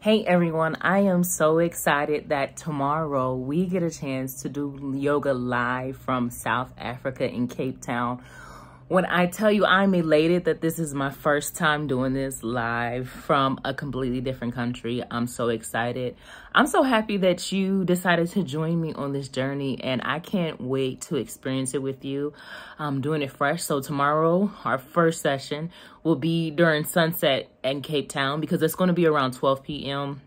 Hey everyone, I am so excited that tomorrow we get a chance to do yoga live from South Africa in Cape Town when I tell you I'm elated that this is my first time doing this live from a completely different country, I'm so excited. I'm so happy that you decided to join me on this journey and I can't wait to experience it with you. I'm doing it fresh. So tomorrow, our first session will be during sunset in Cape Town because it's going to be around 12 p.m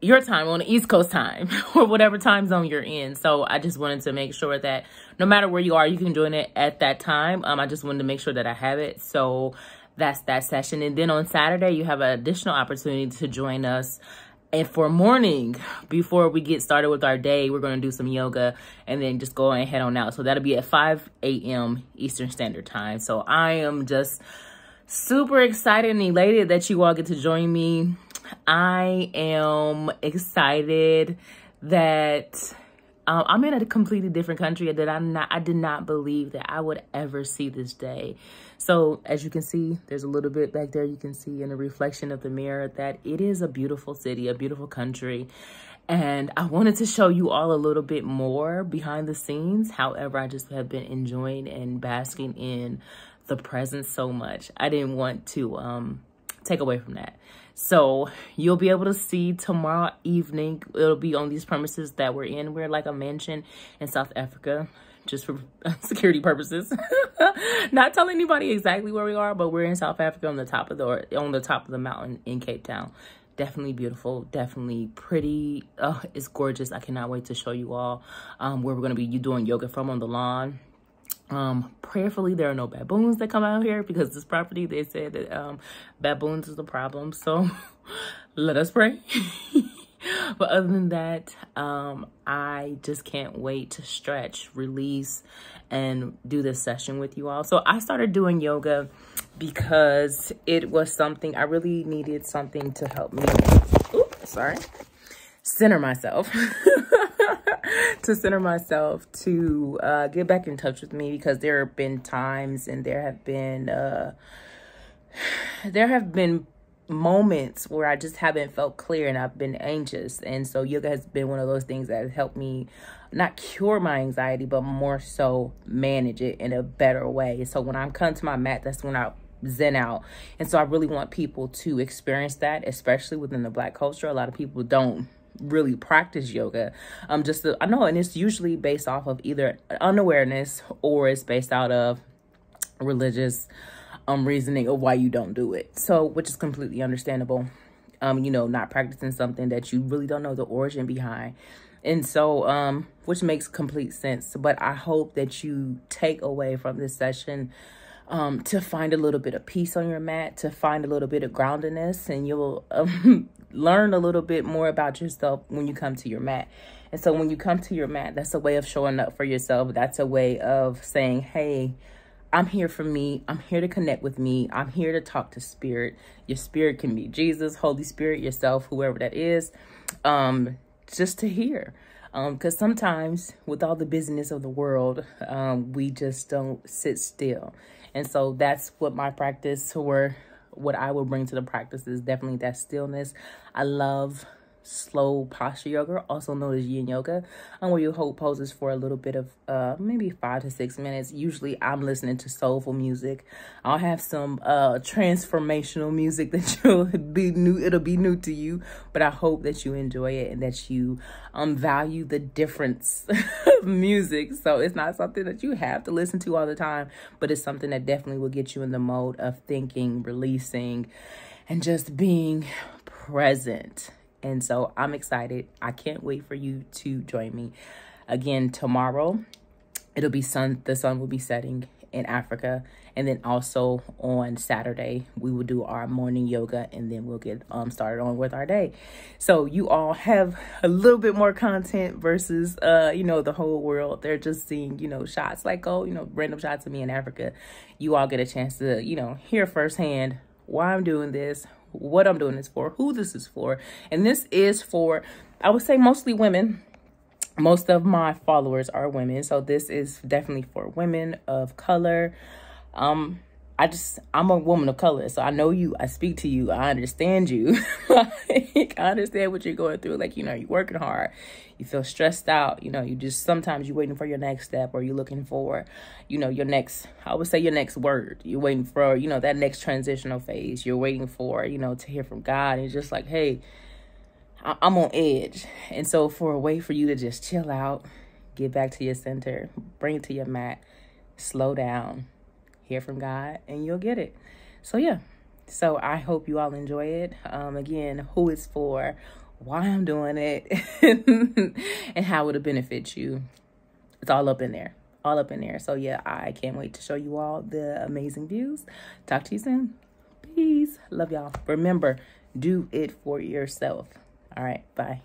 your time on the East Coast time or whatever time zone you're in. So I just wanted to make sure that no matter where you are, you can join it at that time. Um, I just wanted to make sure that I have it. So that's that session. And then on Saturday, you have an additional opportunity to join us. And for morning, before we get started with our day, we're going to do some yoga and then just go and head on out. So that'll be at 5 a.m. Eastern Standard Time. So I am just super excited and elated that you all get to join me I am excited that um, I'm in a completely different country that I'm not I did not believe that I would ever see this day. So as you can see, there's a little bit back there you can see in the reflection of the mirror that it is a beautiful city, a beautiful country. And I wanted to show you all a little bit more behind the scenes. However, I just have been enjoying and basking in the presence so much. I didn't want to um, take away from that. So you'll be able to see tomorrow evening. It'll be on these premises that we're in. We're like a mansion in South Africa just for security purposes. Not telling anybody exactly where we are, but we're in South Africa on the top of the on the top of the mountain in Cape Town. Definitely beautiful, definitely pretty. Oh, it's gorgeous. I cannot wait to show you all um, where we're to be doing yoga from on the lawn. Um, prayerfully, there are no baboons that come out here because this property, they said that um, baboons is the problem. So let us pray. but other than that, um, I just can't wait to stretch, release, and do this session with you all. So I started doing yoga because it was something, I really needed something to help me, oops, sorry, center myself. to center myself to uh, get back in touch with me because there have been times and there have been uh, there have been moments where I just haven't felt clear and I've been anxious. And so yoga has been one of those things that has helped me not cure my anxiety, but more so manage it in a better way. So when I'm coming to my mat, that's when I zen out. And so I really want people to experience that, especially within the black culture. A lot of people don't really practice yoga. Um, just to, I know, and it's usually based off of either unawareness or it's based out of religious um reasoning of why you don't do it. So, which is completely understandable. Um, you know, not practicing something that you really don't know the origin behind. And so, um, which makes complete sense. But I hope that you take away from this session um, to find a little bit of peace on your mat, to find a little bit of groundedness, and you'll um, learn a little bit more about yourself when you come to your mat. And so when you come to your mat, that's a way of showing up for yourself. That's a way of saying, hey, I'm here for me. I'm here to connect with me. I'm here to talk to spirit. Your spirit can be Jesus, Holy Spirit, yourself, whoever that is, um, just to hear. Because um, sometimes with all the busyness of the world, um, we just don't sit still. And so that's what my practice or what I will bring to the practice is definitely that stillness. I love slow posture yoga, also known as yin yoga, um, where you hold poses for a little bit of uh, maybe five to six minutes. Usually I'm listening to soulful music. I'll have some uh, transformational music that you'll be new, it'll be new to you, but I hope that you enjoy it and that you um, value the difference of music. So it's not something that you have to listen to all the time, but it's something that definitely will get you in the mode of thinking, releasing, and just being present and so I'm excited. I can't wait for you to join me again tomorrow. It'll be sun, the sun will be setting in Africa. And then also on Saturday, we will do our morning yoga and then we'll get um started on with our day. So you all have a little bit more content versus uh, you know, the whole world. They're just seeing, you know, shots like, oh, you know, random shots of me in Africa. You all get a chance to, you know, hear firsthand why I'm doing this, what I'm doing this for, who this is for. And this is for, I would say mostly women. Most of my followers are women. So this is definitely for women of color. Um, I just I'm a woman of color, so I know you. I speak to you. I understand you. like, I understand what you're going through. Like you know, you're working hard. You feel stressed out. You know, you just sometimes you're waiting for your next step, or you're looking for, you know, your next. I would say your next word. You're waiting for you know that next transitional phase. You're waiting for you know to hear from God. And it's just like, hey, I- I'm on edge, and so for a way for you to just chill out, get back to your center, bring it to your mat, slow down hear from God, and you'll get it. So, yeah. So, I hope you all enjoy it. Um, again, who it's for, why I'm doing it, and how it'll benefit you. It's all up in there. All up in there. So, yeah, I can't wait to show you all the amazing views. Talk to you soon. Peace. Love y'all. Remember, do it for yourself. All right. Bye.